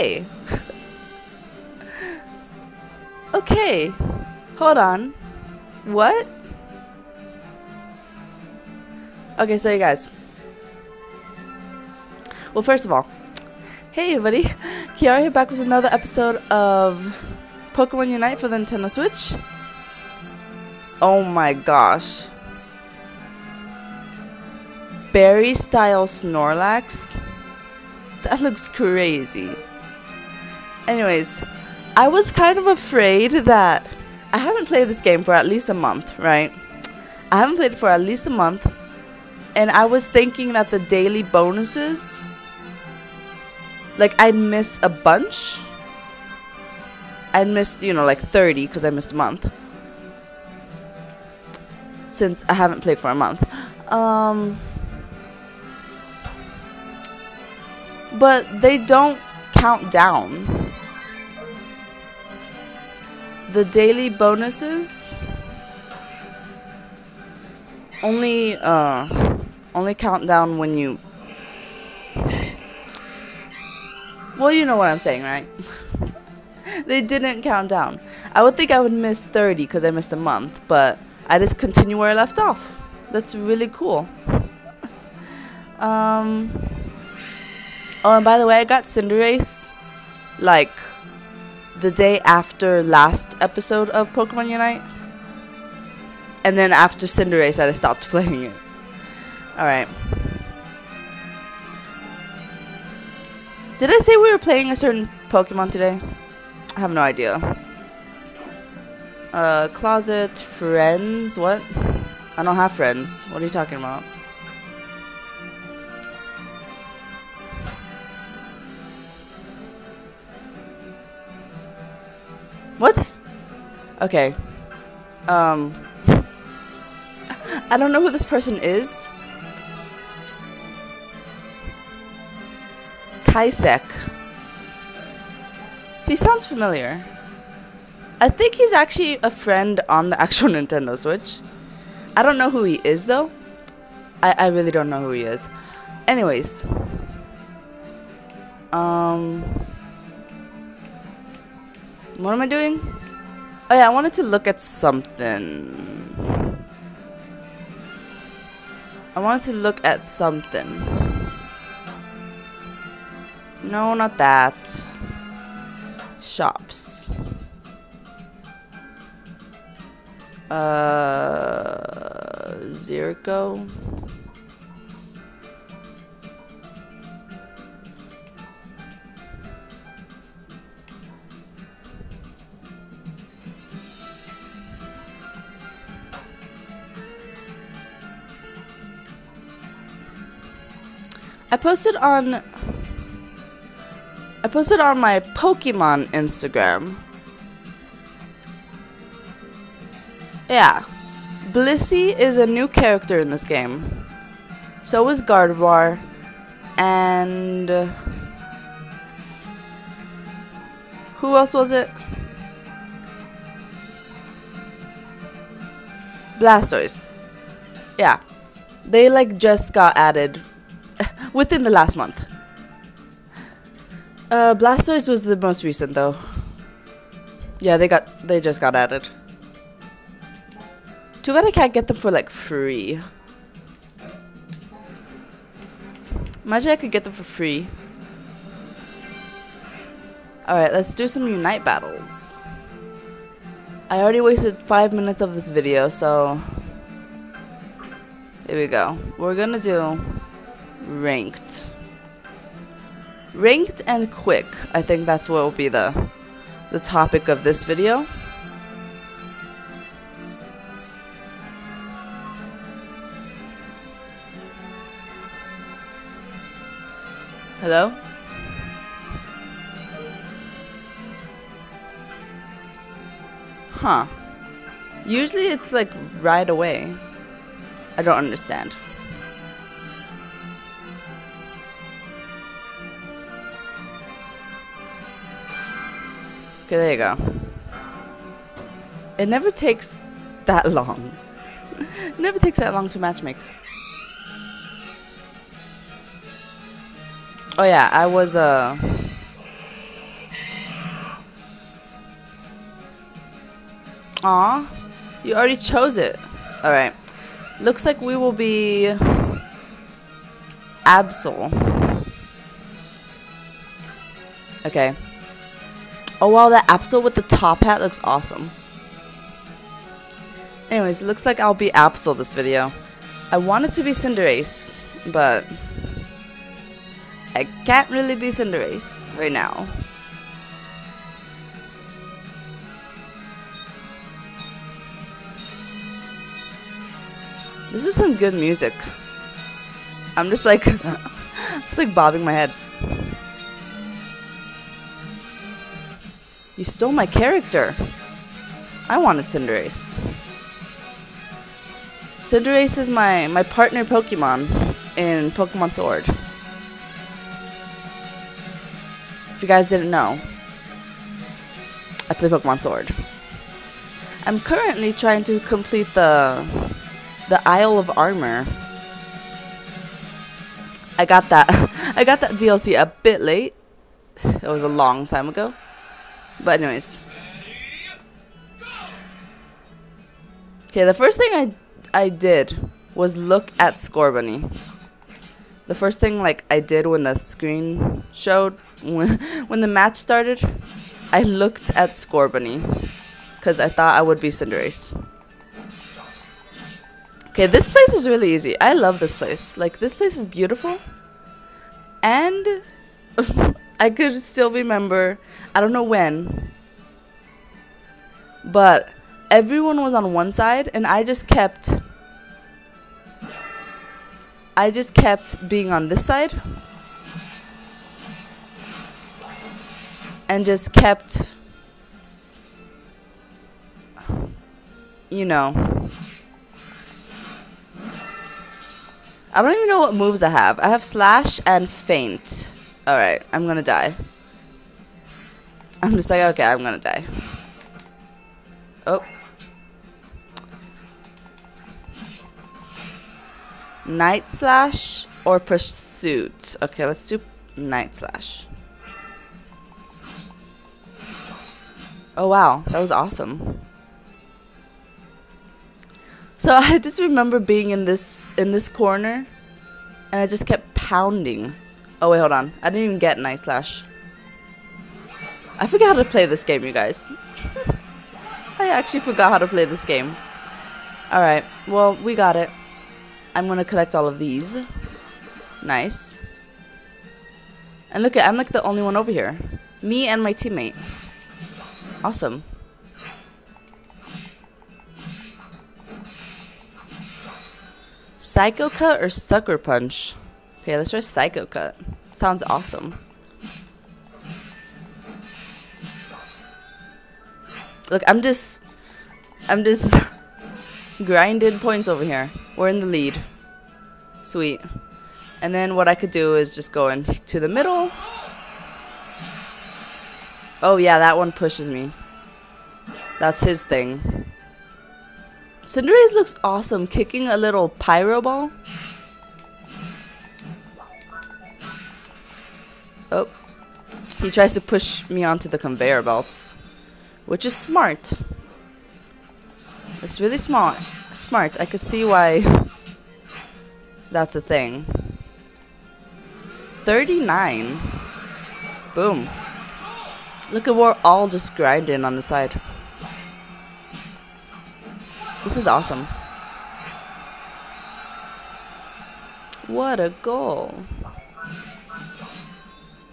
Hey! okay. Hold on. What? Okay, so you guys. Well, first of all, hey everybody, Kiara here back with another episode of Pokemon Unite for the Nintendo Switch. Oh my gosh. Berry style Snorlax? That looks crazy. Anyways, I was kind of afraid that I haven't played this game for at least a month, right? I haven't played for at least a month. And I was thinking that the daily bonuses, like I'd miss a bunch. I'd missed, you know, like 30 because I missed a month. Since I haven't played for a month. Um, but they don't count down. The daily bonuses only uh only count down when you Well, you know what I'm saying, right? they didn't count down. I would think I would miss 30 cuz I missed a month, but I just continue where I left off. That's really cool. um Oh, and by the way, I got Cinderace like the day after last episode of Pokemon Unite. And then after Cinderace, I stopped playing it. Alright. Did I say we were playing a certain Pokemon today? I have no idea. Uh, closet, friends, what? I don't have friends. What are you talking about? What? Okay. Um. I don't know who this person is. Kaisek. He sounds familiar. I think he's actually a friend on the actual Nintendo Switch. I don't know who he is though. I, I really don't know who he is. Anyways. Um. What am I doing? Oh yeah, I wanted to look at something. I wanted to look at something. No, not that. Shops. Uh, Zirco. I posted on I posted on my Pokemon Instagram. Yeah. Blissey is a new character in this game. So is Gardevoir. And who else was it? Blastoise. Yeah. They like just got added within the last month. Uh, Blastoise was the most recent though. Yeah, they got they just got added. Too bad I can't get them for like free. Imagine I could get them for free. Alright, let's do some Unite battles. I already wasted five minutes of this video, so here we go. We're gonna do ranked. Ranked and quick. I think that's what will be the the topic of this video. Hello? Huh. Usually it's like right away. I don't understand. Okay, there you go. It never takes that long. it never takes that long to matchmake. Oh yeah, I was uh Aw, you already chose it. Alright. Looks like we will be Absol. Okay. Oh wow, that Absol with the top hat looks awesome. Anyways, it looks like I'll be Absol this video. I wanted to be Cinderace, but I can't really be Cinderace right now. This is some good music. I'm just like, just like bobbing my head. You stole my character. I wanted Cinderace. Cinderace is my, my partner Pokemon in Pokemon Sword. If you guys didn't know, I play Pokemon Sword. I'm currently trying to complete the the Isle of Armor. I got that. I got that DLC a bit late. It was a long time ago. But anyways. Okay, the first thing I I did was look at Scorbunny. The first thing like I did when the screen showed when when the match started, I looked at Scorbunny cuz I thought I would be Cinderace. Okay, this place is really easy. I love this place. Like, this place is beautiful. And I could still remember, I don't know when, but everyone was on one side and I just kept I just kept being on this side and just kept you know I don't even know what moves I have. I have slash and Feint. Alright, I'm gonna die. I'm just like, okay, I'm gonna die. Oh. Night slash or pursuit? Okay, let's do night slash. Oh wow, that was awesome. So I just remember being in this in this corner, and I just kept pounding. Oh wait, hold on. I didn't even get Night Slash. I forgot how to play this game, you guys. I actually forgot how to play this game. Alright, well, we got it. I'm gonna collect all of these. Nice. And look at, I'm like the only one over here. Me and my teammate. Awesome. Psycho Cut or Sucker Punch? Okay, let's try Psycho Cut. Sounds awesome. Look, I'm just... I'm just grinding points over here. We're in the lead. Sweet. And then what I could do is just go into the middle. Oh yeah, that one pushes me. That's his thing. Cinderace looks awesome, kicking a little pyro ball. He tries to push me onto the conveyor belts. Which is smart. It's really smart. Smart. I could see why that's a thing. 39. Boom. Look at we're all just grinding on the side. This is awesome. What a goal.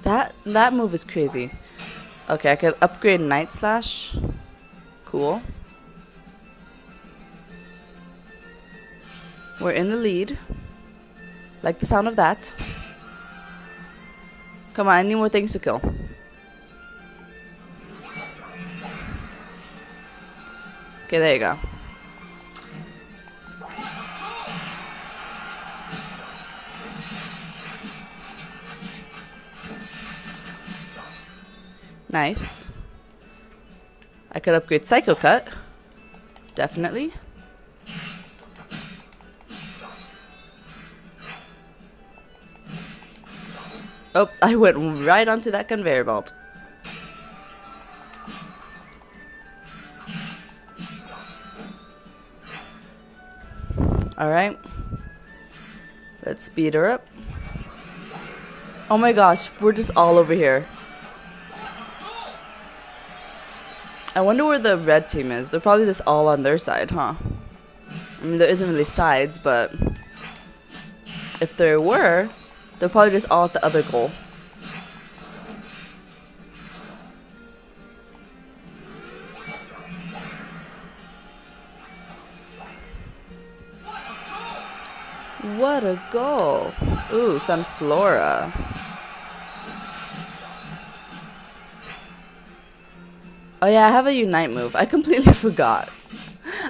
That that move is crazy. Okay, I could upgrade Night Slash. Cool. We're in the lead. Like the sound of that. Come on, I need more things to kill. Okay, there you go. Nice. I could upgrade Psycho Cut. Definitely. Oh, I went right onto that conveyor belt. Alright. Let's speed her up. Oh my gosh, we're just all over here. I wonder where the red team is. They're probably just all on their side, huh? I mean, there isn't really sides, but if there were, they're probably just all at the other goal. What a goal. Ooh, Sunflora. Oh yeah, I have a Unite move. I completely forgot.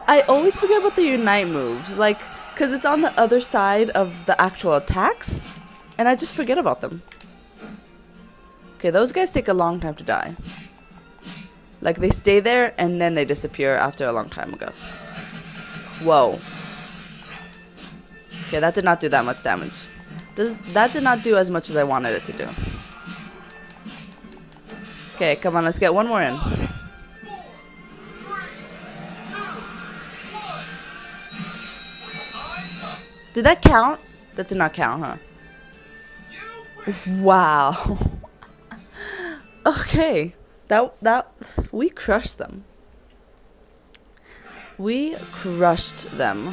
I always forget about the Unite moves. Like, because it's on the other side of the actual attacks. And I just forget about them. Okay, those guys take a long time to die. Like, they stay there and then they disappear after a long time ago. Whoa. Okay, that did not do that much damage. Does that did not do as much as I wanted it to do. Okay, come on, let's get one more in. Did that count? That did not count, huh? Wow. okay. That that we crushed them. We crushed them.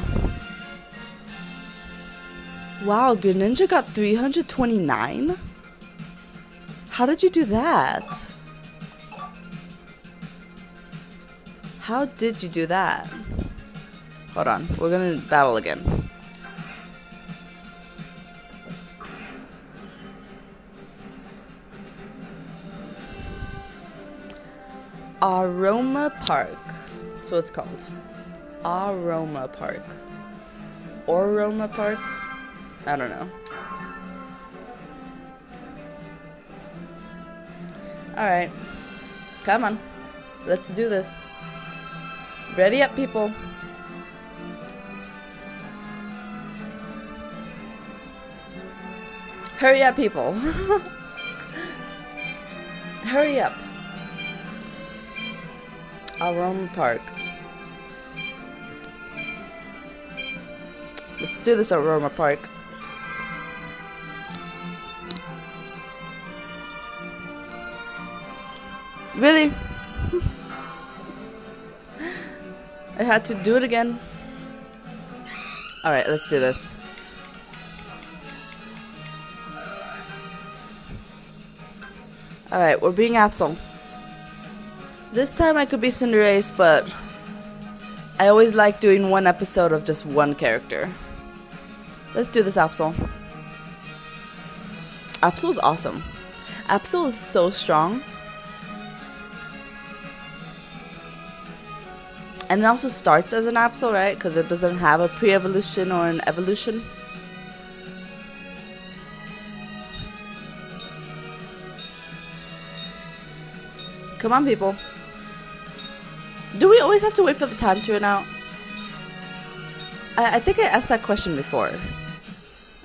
Wow, Greninja got 329? How did you do that? How did you do that? Hold on, we're gonna battle again. Auroma Park. That's what it's called. Auroma Park. Auroma Park? I don't know. Alright. Come on. Let's do this. Ready up, people. Hurry up, people. Hurry up. Auroma Park. Let's do this Auroma Park. Really? I had to do it again. Alright, let's do this. Alright, we're being Absol. This time I could be Cinderace, but I always like doing one episode of just one character. Let's do this, Absol. Absol is awesome. Absol is so strong. And it also starts as an Absol, right? Because it doesn't have a pre-evolution or an evolution. Come on, people. Do we always have to wait for the time to run out? I, I think I asked that question before.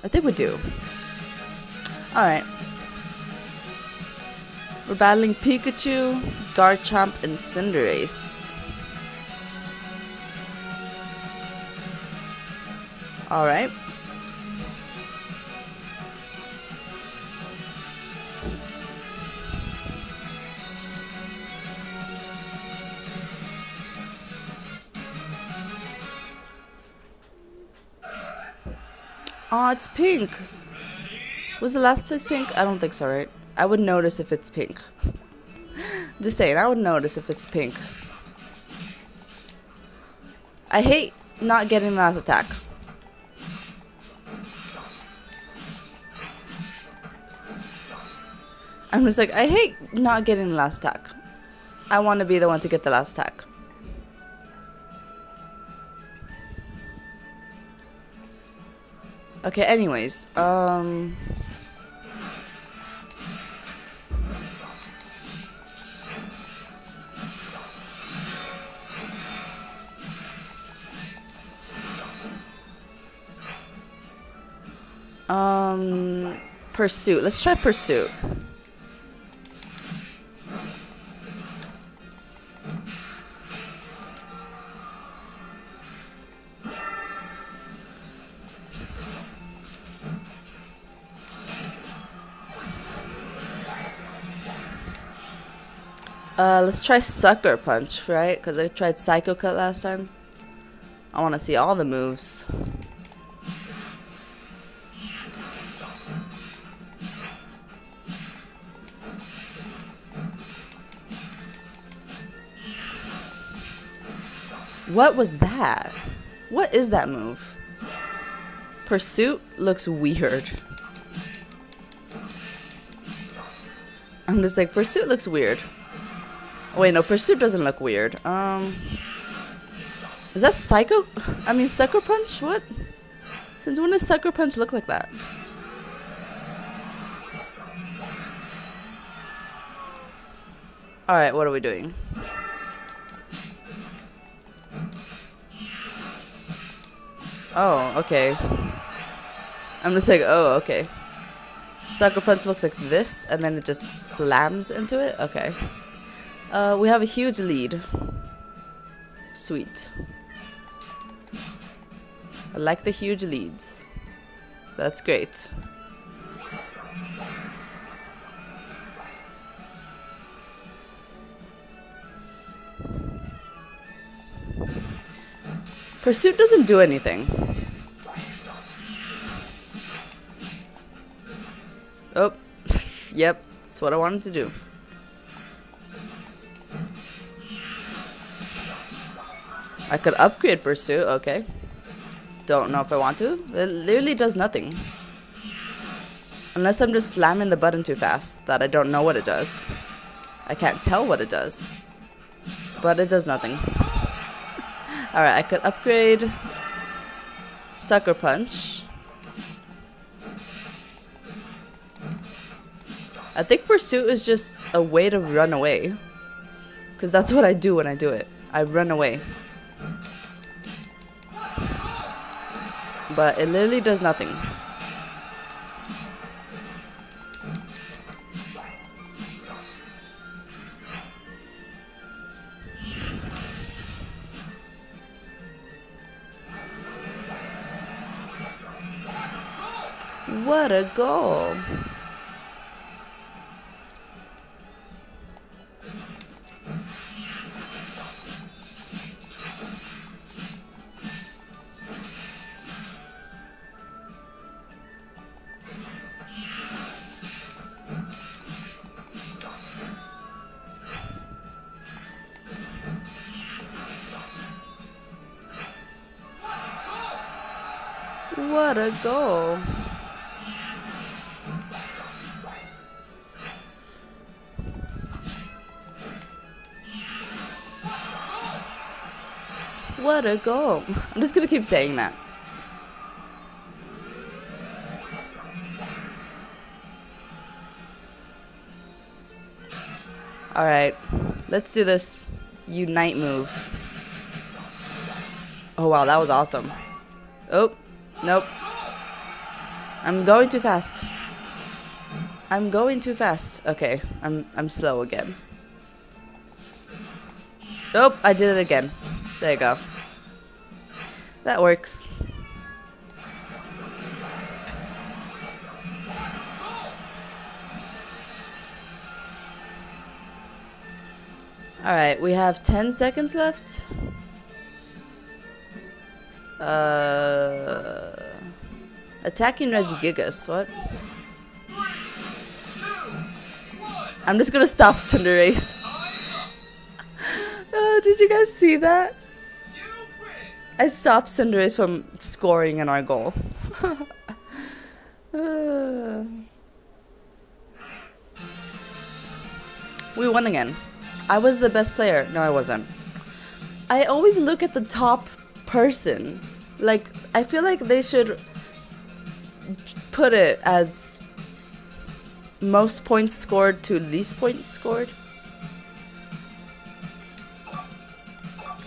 I think we do. Alright. We're battling Pikachu, Garchomp, and Cinderace. Alright. Oh, it's pink. Was the last place pink? I don't think so, right? I would notice if it's pink. Just saying, I would notice if it's pink. I hate not getting the last attack. I'm just like, I hate not getting the last attack. I want to be the one to get the last attack. Okay, anyways, um... Um, pursuit. Let's try pursuit. Uh, let's try Sucker Punch, right? Because I tried Psycho Cut last time. I want to see all the moves. What was that? What is that move? Pursuit looks weird. I'm just like, Pursuit looks weird. Wait, no, Pursuit doesn't look weird. Um, is that Psycho? I mean, Sucker Punch? What? Since when does Sucker Punch look like that? Alright, what are we doing? Oh, okay. I'm just like, oh, okay. Sucker Punch looks like this, and then it just slams into it? Okay. Uh, we have a huge lead. Sweet. I like the huge leads. That's great. Pursuit doesn't do anything. Oh, yep, that's what I wanted to do. I could upgrade Pursuit, okay. Don't know if I want to. It literally does nothing. Unless I'm just slamming the button too fast, that I don't know what it does. I can't tell what it does. But it does nothing. Alright, I could upgrade Sucker Punch. I think Pursuit is just a way to run away. Because that's what I do when I do it. I run away. But it literally does nothing. What a goal! What a goal. I'm just gonna keep saying that. Alright, let's do this unite move. Oh wow, that was awesome. Oh, nope. I'm going too fast. I'm going too fast. Okay, I'm I'm slow again. Nope, I did it again. There you go. That works. Alright, we have 10 seconds left. Uh, attacking Regigigas, what? I'm just gonna stop Cinderace. uh, did you guys see that? I stopped Cinderace from scoring in our goal. We won again. I was the best player. No, I wasn't. I always look at the top person. Like, I feel like they should put it as most points scored to least points scored.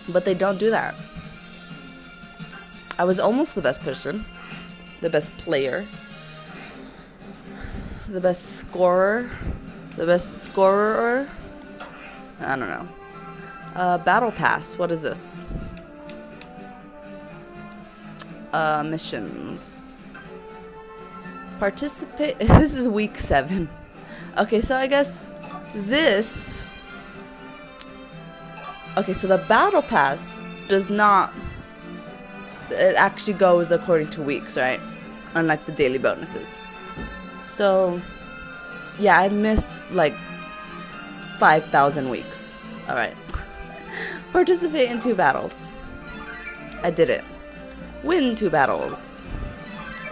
But they don't do that. I was almost the best person, the best player, the best scorer, the best scorer. I don't know. Uh, battle pass. What is this? Uh, missions. Participate. this is week seven. Okay, so I guess this Okay, so the battle pass does not. It actually goes according to weeks, right? Unlike the daily bonuses. So, yeah, I missed like 5,000 weeks. Alright. Participate in two battles. I did it. Win two battles.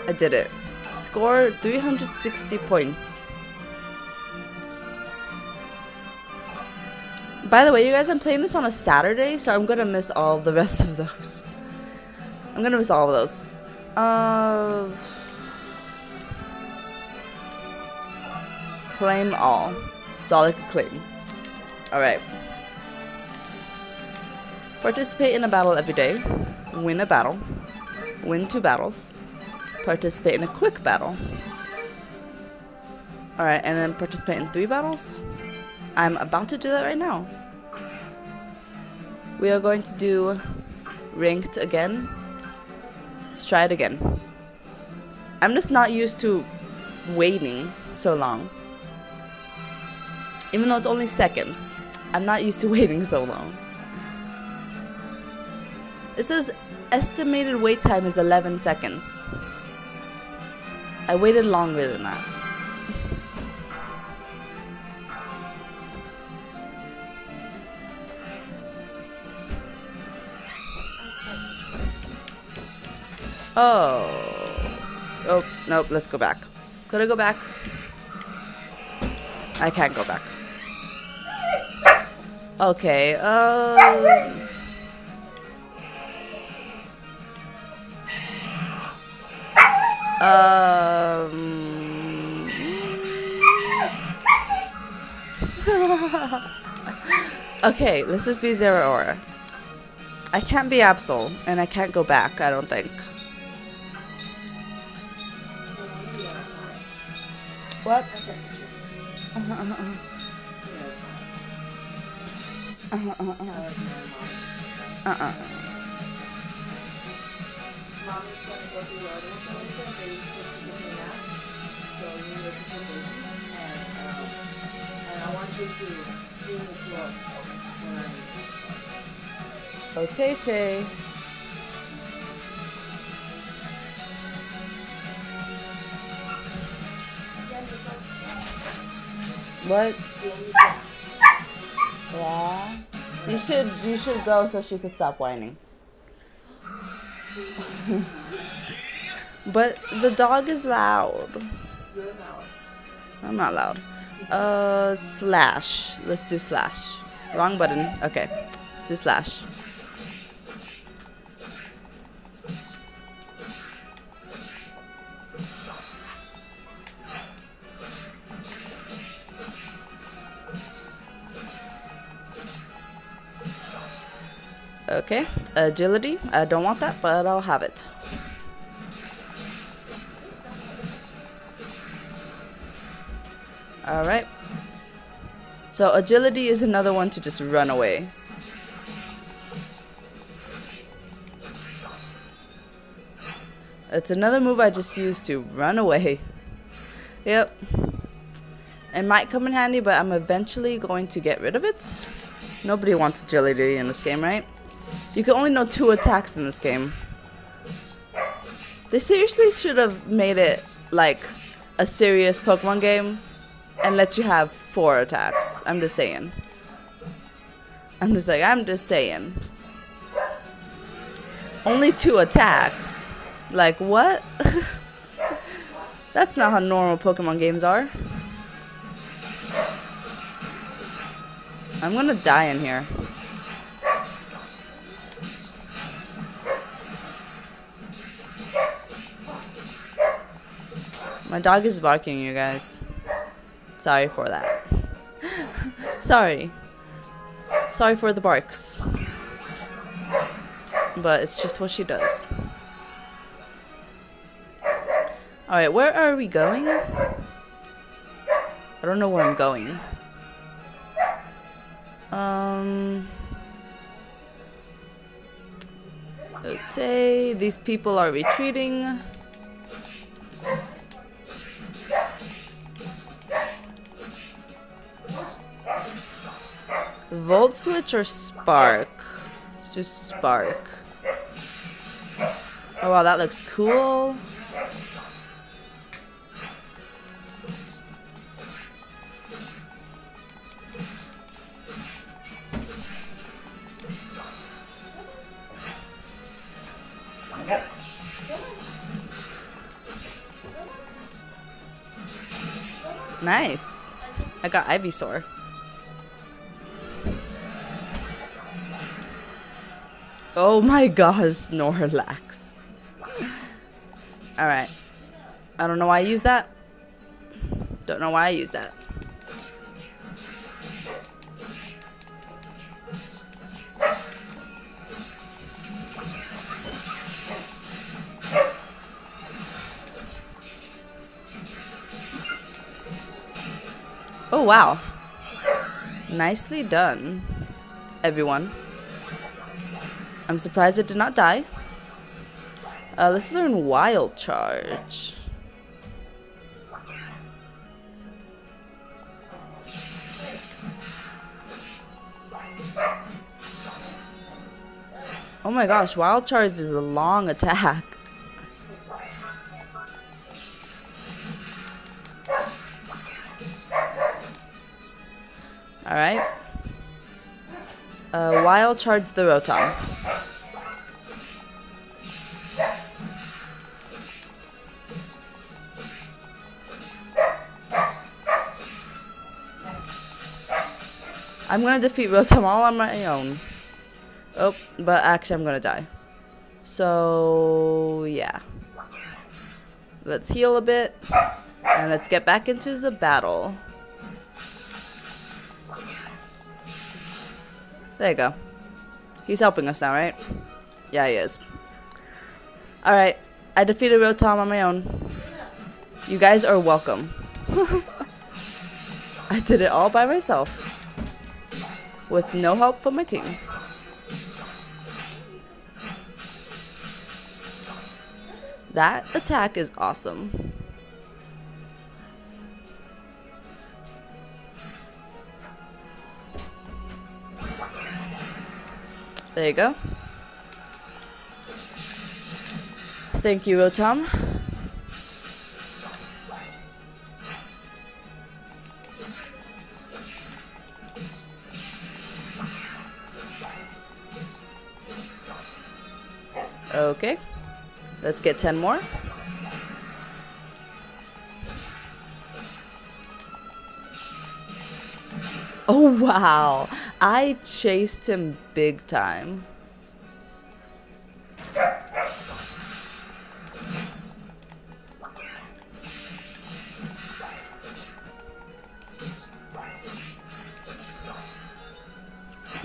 I did it. Score 360 points. By the way, you guys, I'm playing this on a Saturday, so I'm gonna miss all the rest of those. I'm gonna miss all of those. Uh, claim all. That's all I could claim. Alright. Participate in a battle every day. Win a battle. Win two battles. Participate in a quick battle. Alright, and then participate in three battles. I'm about to do that right now. We are going to do ranked again. Let's try it again. I'm just not used to waiting so long. Even though it's only seconds, I'm not used to waiting so long. It says estimated wait time is 11 seconds. I waited longer than that. Oh. Oh, nope, let's go back. Could I go back? I can't go back. Okay, um... Um... okay, let's just be Zeraora. I can't be Absol, and I can't go back, I don't think. What? Uh-huh, uh-huh, uh-huh. Uh-huh, uh-huh, uh-huh. Uh-uh. Mommy's gonna go do a little thing, baby's supposed to be taking a nap. So you listen to me and um, and I want you to clean the floor What? Yeah. You should you should go so she could stop whining. but the dog is loud. Loud. I'm not loud. Uh, slash. Let's do slash. Wrong button. Okay. Let's do slash. Okay. Agility. I don't want that, but I'll have it. Alright. So agility is another one to just run away. It's another move I just use to run away. Yep. It might come in handy, but I'm eventually going to get rid of it. Nobody wants agility in this game, right? You can only know two attacks in this game. They seriously should have made it like a serious Pokemon game and let you have four attacks. I'm just saying. I'm just like, I'm just saying. Only two attacks? Like, what? That's not how normal Pokemon games are. I'm gonna die in here. My dog is barking, you guys. Sorry for that. Sorry. Sorry for the barks. But it's just what she does. Alright, where are we going? I don't know where I'm going. Um. Okay, these people are retreating. Volt switch or spark? Let's do spark. Oh wow, that looks cool. Nice. I got Ivysaur. Oh my gosh, Snorlax. Alright. I don't know why I use that. Don't know why I use that. Oh wow. Nicely done, everyone. I'm surprised it did not die. Uh, let's learn Wild Charge. Oh my gosh, Wild Charge is a long attack. Alright. Uh, wild Charge the Rotom. I'm gonna defeat Rotom all on my own. Oh, but actually I'm gonna die. So, yeah. Let's heal a bit. And let's get back into the battle. There you go. He's helping us now, right? Yeah, he is. Alright, I defeated Rotom on my own. You guys are welcome. I did it all by myself. With no help from my team. That attack is awesome. There you go. Thank you, Rotom. Okay. Let's get 10 more. Oh, wow. I chased him big time.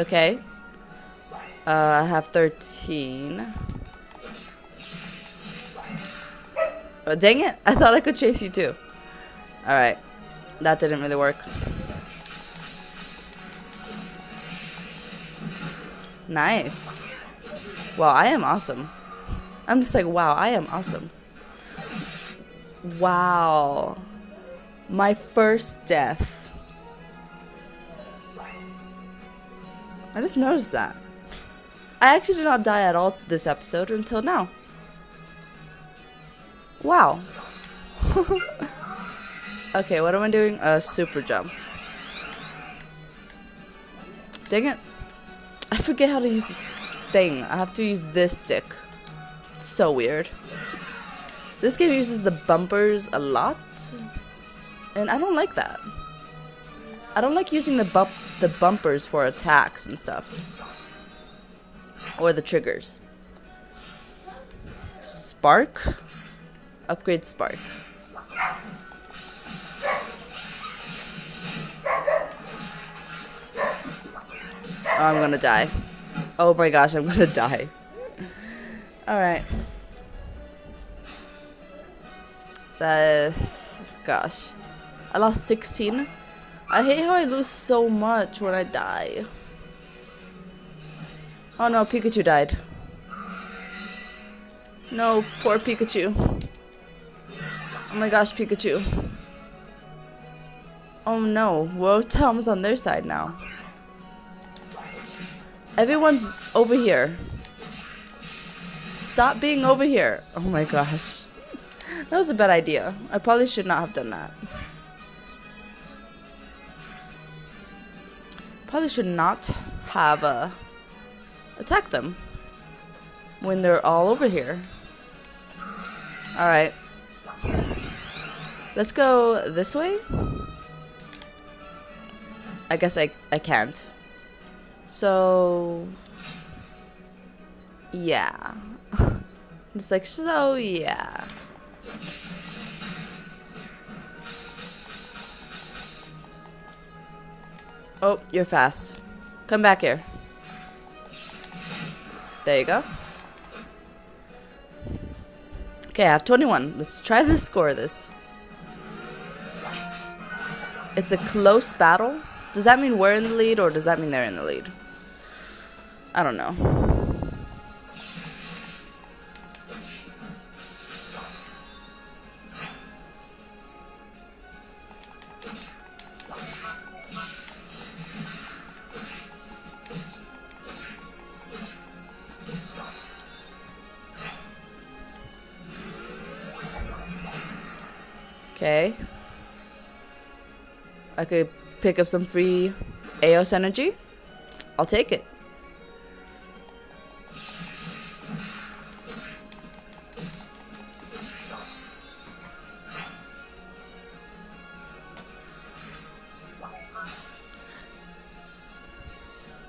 Okay. Uh, I have 13. Oh, dang it. I thought I could chase you too. Alright. That didn't really work. Nice. Wow, I am awesome. I'm just like, wow, I am awesome. Wow. My first death. I just noticed that. I actually did not die at all this episode until now. Wow. okay, what am I doing? A super jump. Dang it. I forget how to use this thing. I have to use this stick. It's so weird. This game uses the bumpers a lot. And I don't like that. I don't like using the bump the bumpers for attacks and stuff. Or the triggers. Spark? Upgrade Spark. Oh, I'm gonna die. Oh my gosh, I'm gonna die. Alright. That's... Gosh. I lost 16. I hate how I lose so much when I die. Oh no, Pikachu died. No, poor Pikachu. Oh my gosh, Pikachu. Oh no, Rotom's on their side now. Everyone's over here. Stop being over here. Oh my gosh. That was a bad idea. I probably should not have done that. Probably should not have uh, attacked them when they're all over here. Alright. Let's go this way. I guess I, I can't. So... Yeah. It's like, so yeah. Oh, you're fast. Come back here. There you go. Okay, I have 21. Let's try to score this. It's a close battle. Does that mean we're in the lead or does that mean they're in the lead? I don't know. Pick up some free Aeos energy. I'll take it.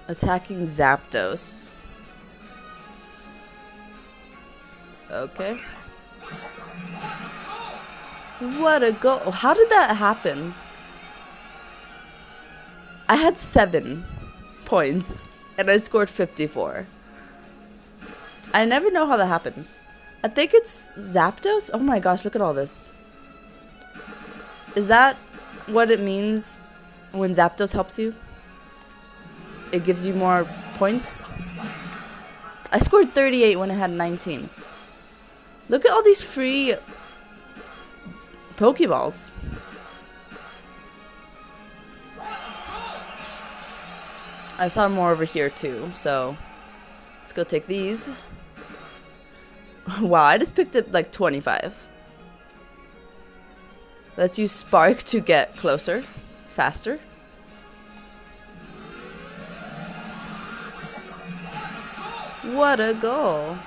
Attacking Zapdos. Okay. What a go. How did that happen? I had seven points and I scored 54. I never know how that happens. I think it's Zapdos. Oh my gosh, look at all this. Is that what it means when Zapdos helps you? It gives you more points? I scored 38 when I had 19. Look at all these free Pokeballs. I saw more over here too, so let's go take these. wow, I just picked up like 25. Let's use Spark to get closer, faster. What a goal.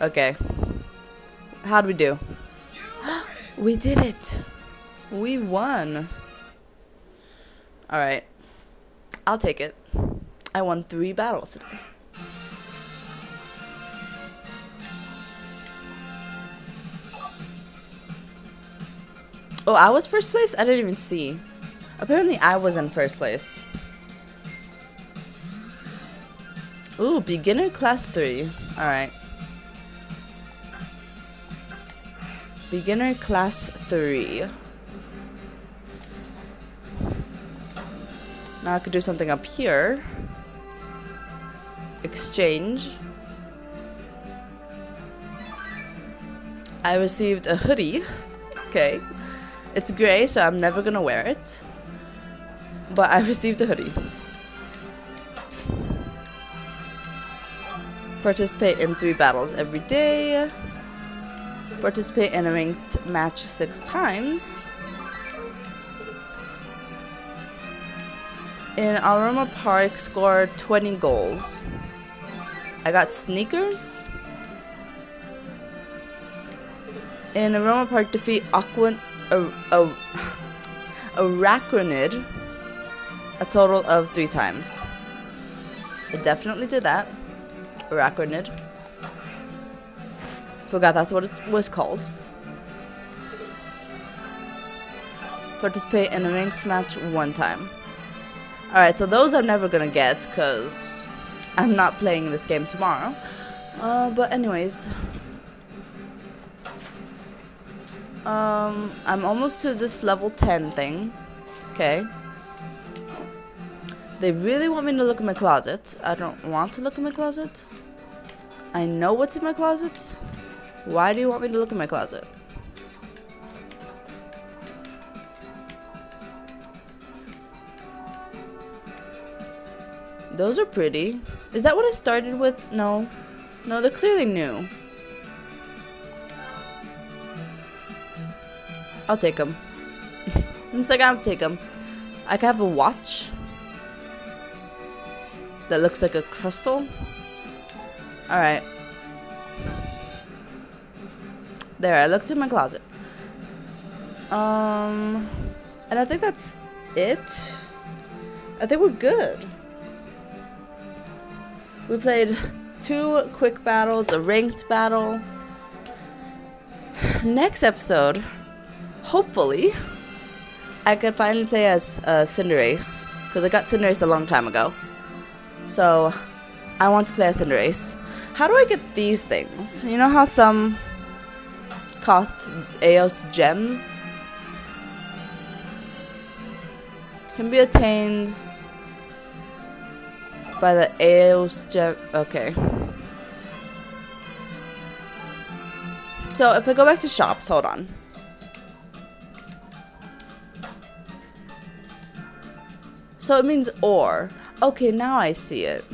Okay. How'd we do? we did it! We won! Alright. I'll take it. I won three battles today. Oh, I was first place? I didn't even see. Apparently I was in first place. Ooh, beginner class 3. Alright. Beginner class 3. Now I could do something up here. Exchange. I received a hoodie. Okay. It's gray, so I'm never gonna wear it. But I received a hoodie. Participate in three battles every day. Participate in a ranked match six times. In Auroma Park, score 20 goals. I got sneakers. In Auroma Park, defeat Aquan... Arachnid a total of three times. I definitely did that. Arachnid. Forgot that's what it was called. Participate in a ranked match one time. Alright, so those I'm never gonna get because I'm not playing this game tomorrow. Uh, but anyways. Um, I'm almost to this level 10 thing. Okay. They really want me to look in my closet. I don't want to look in my closet. I know what's in my closet. Why do you want me to look in my closet? Those are pretty. Is that what I started with? No. No, they're clearly new. I'll take them. I'm just like, I'll take them. I can have a watch that looks like a crystal. Alright. There, I looked in my closet. Um, and I think that's it. I think we're good. We played two quick battles, a ranked battle. Next episode, hopefully, I could finally play as uh, Cinderace because I got Cinderace a long time ago. So, I want to play as Cinderace. How do I get these things? You know how some cost Aeos gems? Can be attained by the Aeos gem. Okay. So if I go back to shops, hold on. So it means or. Okay, now I see it.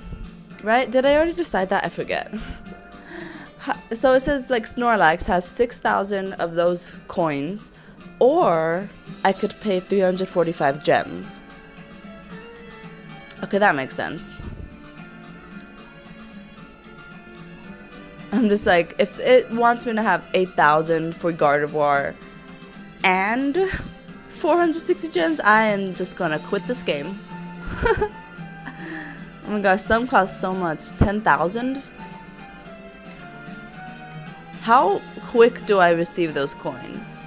Right? Did I already decide that? I forget. So it says like Snorlax has 6,000 of those coins, or I could pay 345 gems. Okay, that makes sense. I'm just like, if it wants me to have 8,000 for Gardevoir and 460 gems, I am just gonna quit this game. oh my gosh, some cost so much. 10,000? How quick do I receive those coins?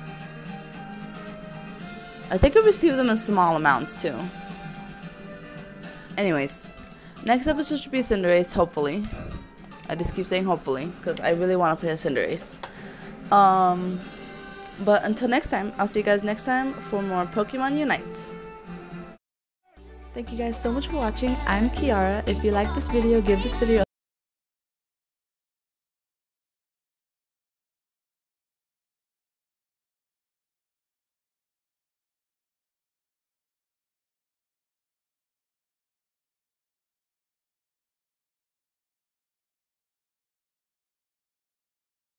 I think I receive them in small amounts too. Anyways, next episode should be Cinderace, hopefully. I just keep saying hopefully because I really want to play a Cinderace. Um, but until next time, I'll see you guys next time for more Pokemon Unite. Thank you guys so much for watching. I'm Kiara. If you like this video, give this video